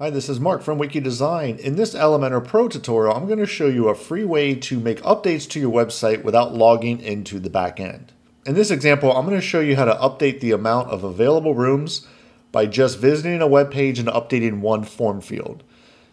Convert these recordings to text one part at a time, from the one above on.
Hi, this is Mark from Wicky Design. In this Elementor Pro tutorial, I'm going to show you a free way to make updates to your website without logging into the backend. In this example, I'm going to show you how to update the amount of available rooms by just visiting a web page and updating one form field.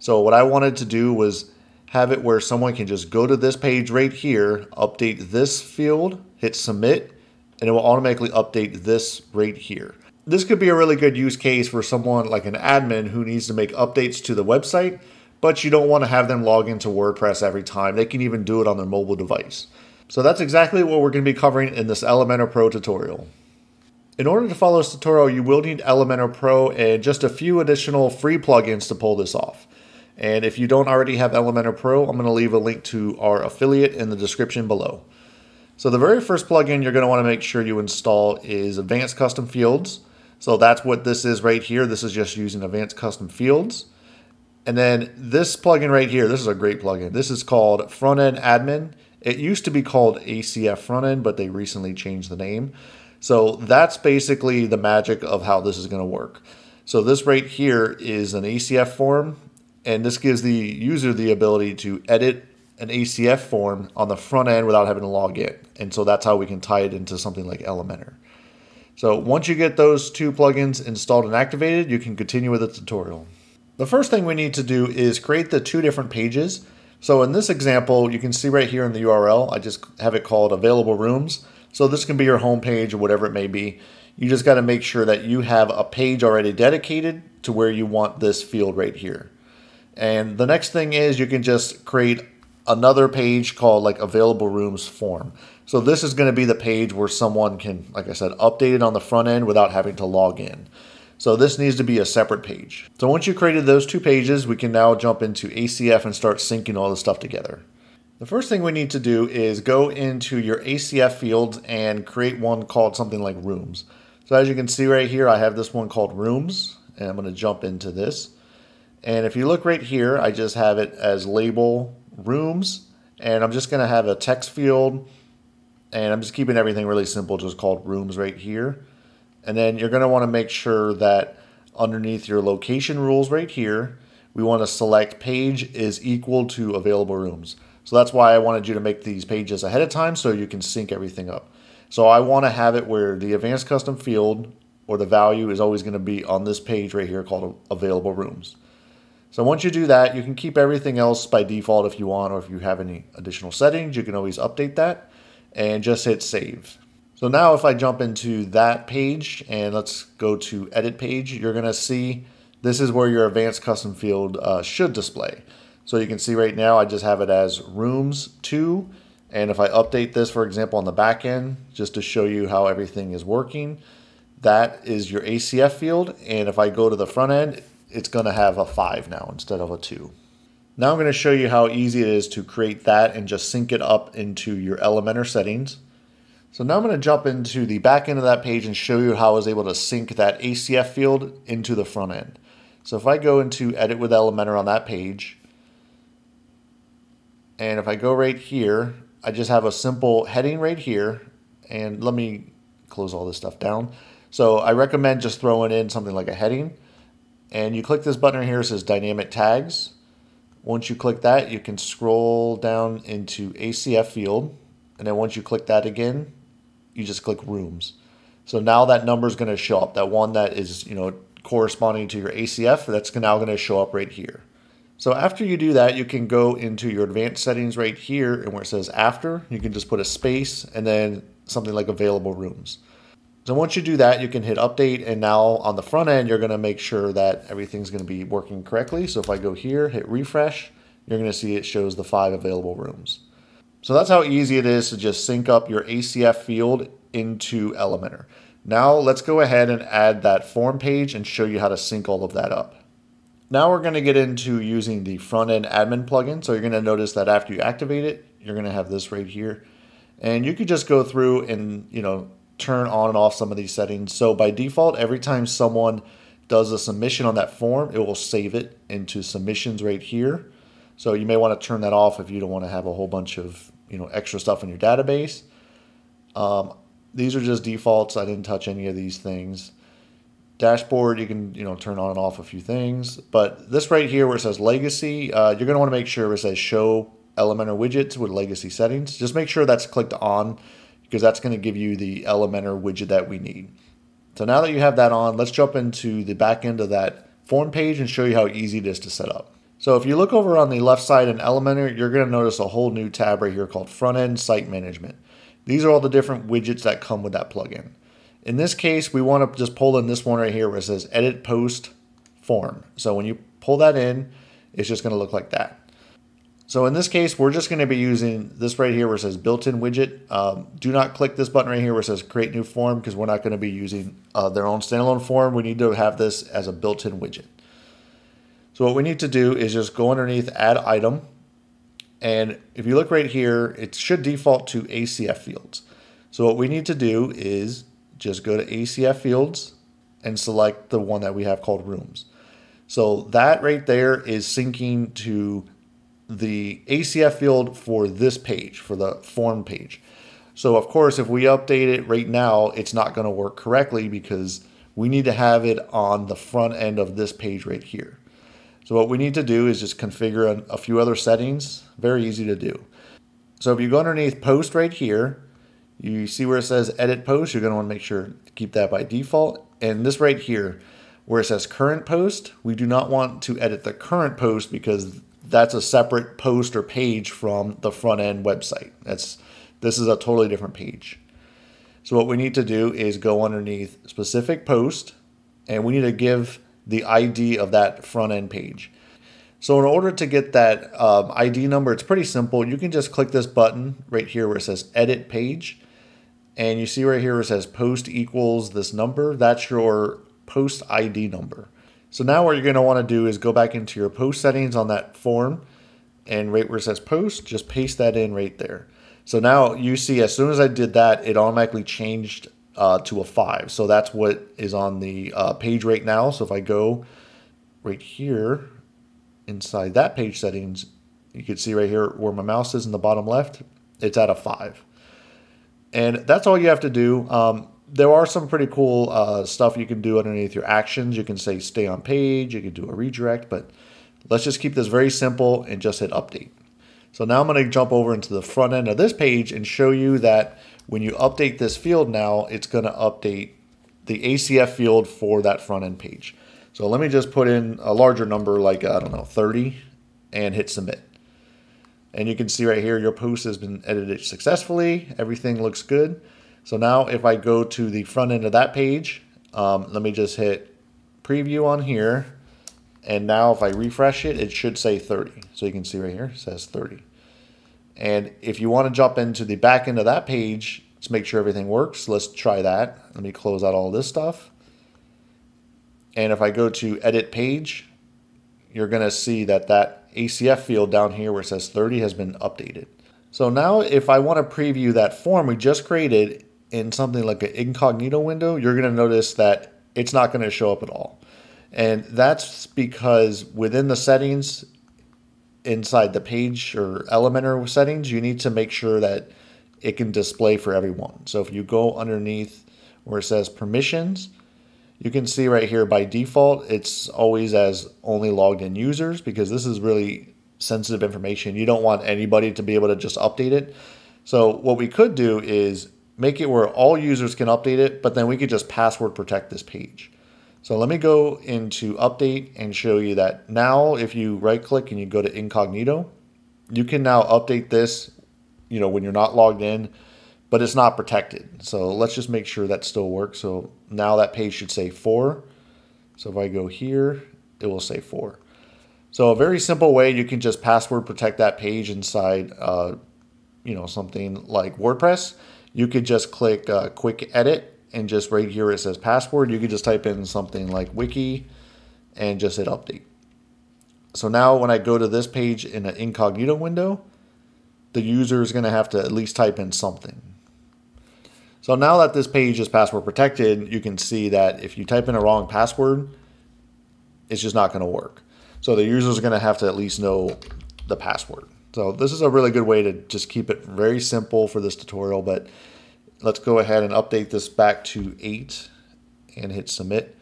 So what I wanted to do was have it where someone can just go to this page right here, update this field, hit submit, and it will automatically update this right here this could be a really good use case for someone like an admin who needs to make updates to the website, but you don't want to have them log into WordPress every time. They can even do it on their mobile device. So that's exactly what we're going to be covering in this Elementor Pro tutorial. In order to follow this tutorial, you will need Elementor Pro and just a few additional free plugins to pull this off. And if you don't already have Elementor Pro, I'm going to leave a link to our affiliate in the description below. So the very first plugin you're going to want to make sure you install is Advanced Custom Fields. So that's what this is right here. This is just using advanced custom fields. And then this plugin right here, this is a great plugin. This is called Front End Admin. It used to be called ACF Front End, but they recently changed the name. So that's basically the magic of how this is going to work. So this right here is an ACF form, and this gives the user the ability to edit an ACF form on the front end without having to log in. And so that's how we can tie it into something like Elementor. So once you get those two plugins installed and activated, you can continue with the tutorial. The first thing we need to do is create the two different pages. So in this example, you can see right here in the URL, I just have it called available rooms. So this can be your home page or whatever it may be. You just got to make sure that you have a page already dedicated to where you want this field right here. And the next thing is you can just create another page called like available rooms form. So this is going to be the page where someone can, like I said, update it on the front end without having to log in. So this needs to be a separate page. So once you created those two pages, we can now jump into ACF and start syncing all the stuff together. The first thing we need to do is go into your ACF fields and create one called something like rooms. So as you can see right here, I have this one called rooms, and I'm going to jump into this. And if you look right here, I just have it as label rooms, and I'm just going to have a text field, and I'm just keeping everything really simple, just called rooms right here. And then you're going to want to make sure that underneath your location rules right here, we want to select page is equal to available rooms. So that's why I wanted you to make these pages ahead of time so you can sync everything up. So I want to have it where the advanced custom field or the value is always going to be on this page right here called available rooms. So once you do that, you can keep everything else by default if you want, or if you have any additional settings, you can always update that and just hit save. So now if I jump into that page and let's go to edit page, you're gonna see this is where your advanced custom field uh, should display. So you can see right now, I just have it as rooms two. And if I update this, for example, on the back end, just to show you how everything is working, that is your ACF field. And if I go to the front end, it's to have a 5 now instead of a 2. Now I'm going to show you how easy it is to create that and just sync it up into your Elementor settings. So now I'm going to jump into the back end of that page and show you how I was able to sync that ACF field into the front end. So if I go into Edit with Elementor on that page, and if I go right here, I just have a simple heading right here, and let me close all this stuff down. So I recommend just throwing in something like a heading. And you click this button here, it says dynamic tags. Once you click that, you can scroll down into ACF field. And then once you click that again, you just click rooms. So now that number is going to show up. That one that is, you know, corresponding to your ACF, that's now going to show up right here. So after you do that, you can go into your advanced settings right here and where it says after, you can just put a space and then something like available rooms. So once you do that, you can hit update and now on the front end, you're gonna make sure that everything's gonna be working correctly. So if I go here, hit refresh, you're gonna see it shows the five available rooms. So that's how easy it is to just sync up your ACF field into Elementor. Now let's go ahead and add that form page and show you how to sync all of that up. Now we're going to get into using the front end admin plugin. So you're going to notice that after you activate it, you're going to have this right here. And you could just go through and, you know, turn on and off some of these settings. So by default, every time someone does a submission on that form, it will save it into submissions right here. So you may want to turn that off if you don't want to have a whole bunch of you know extra stuff in your database. Um, these are just defaults. I didn't touch any of these things. dashboard, you can you know turn on and off a few things. But this right here where it says legacy, uh, you're going to want to make sure it says show Elementor widgets with legacy settings. Just make sure that's clicked on because that's going to give you the Elementor widget that we need. So now that you have that on, let's jump into the back end of that form page and show you how easy it is to set up. So if you look over on the left side in Elementor, you're going to notice a whole new tab right here called Front End Site Management. These are all the different widgets that come with that plugin. In this case, we want to just pull in this one right here where it says Edit Post Form. So when you pull that in, it's just going to look like that. So in this case, we're just going to be using this right here where it says built-in widget. Um, do not click this button right here where it says create new form because we're not going to be using uh, their own standalone form. We need to have this as a built-in widget. So what we need to do is just go underneath add item. And if you look right here, it should default to ACF fields. So what we need to do is just go to ACF fields and select the one that we have called rooms. So that right there is syncing to the ACF field for this page, for the form page. So of course, if we update it right now, it's not going to work correctly because we need to have it on the front end of this page right here. So what we need to do is just configure a, few other settings. Very easy to do. So if you go underneath post right here, you see where it says edit post, you're going to want to make sure to keep that by default. And this right here, where it says current post, we do not want to edit the current post because that's a separate post or page from the front end website. That's this is a totally different page. So what we need to do is go underneath specific post and we need to give the ID of that front end page. So in order to get that um, ID number, it's pretty simple. You can just click this button right here where it says edit page. And you see right here it says post equals this number. That's your post ID number. So now what you're going to want to do is go back into your post settings on that form and right where it says post, just paste that in right there. So now you see as soon as I did that, it automatically changed uh, to a 5. So that's what is on the uh, page right now. So if I go right here inside that page settings, you can see right here where my mouse is in the bottom left, it's at a 5. And that's all you have to do. Um, there are some pretty cool uh, stuff you can do underneath your actions. You can say stay on page, you can do a redirect, but let's just keep this very simple and just hit update. So now I'm going to jump over into the front end of this page and show you that when you update this field now, it's going to update the ACF field for that front end page. So let me just put in a larger number like, I don't know, 30 and hit submit. And you can see right here, your post has been edited successfully. Everything looks good. So now if I go to the front end of that page, um, let me just hit preview on here. And now if I refresh it, it should say 30. So you can see right here, it says 30. And if you want to jump into the back end of that page to make sure everything works, let's try that. Let me close out all this stuff. And if I go to edit page, you're going to see that that ACF field down here where it says 30 has been updated. So now if I want to preview that form we just created, in something like an incognito window, you're going to notice that it's not going to show up at all. And that's because within the settings inside the page or Elementor settings, you need to make sure that it can display for everyone. So if you go underneath where it says permissions, you can see right here by default, it's always as only logged in users because this is really sensitive information. You don't want anybody to be able to just update it. So what we could do is make it where all users can update it, but then we could just password protect this page. So let me go into update and show you that now if you right click and you go to incognito, you can now update this, you know, when you're not logged in, but it's not protected. So let's just make sure that still works. So now that page should say four. So if I go here, it will say four. So a very simple way you can just password protect that page inside, uh, you know, something like WordPress you could just click uh, quick edit and just right here it says password. You could just type in something like wiki and just hit update. So now when I go to this page in an incognito window, the user is going to have to at least type in something. So now that this page is password protected, you can see that if you type in a wrong password, it's just not going to work. So the user is going to have to at least know the password. So this is a really good way to just keep it very simple for this tutorial, but let's go ahead and update this back to 8 and hit submit.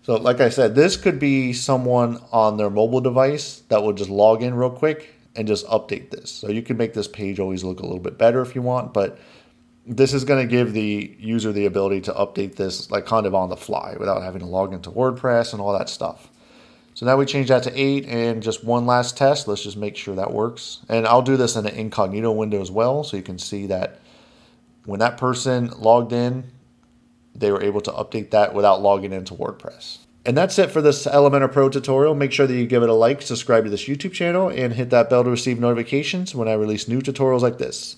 So like I said, this could be someone on their mobile device that will just log in real quick and just update this. So you can make this page always look a little bit better if you want, but this is going to give the user the ability to update this like kind of on the fly without having to log into WordPress and all that stuff. So now we change that to 8 and just one last test. Let's just make sure that works. And I'll do this in an incognito window as well so you can see that when that person logged in, they were able to update that without logging into WordPress. And that's it for this Elementor Pro tutorial. Make sure that you give it a like, subscribe to this YouTube channel, and hit that bell to receive notifications when I release new tutorials like this.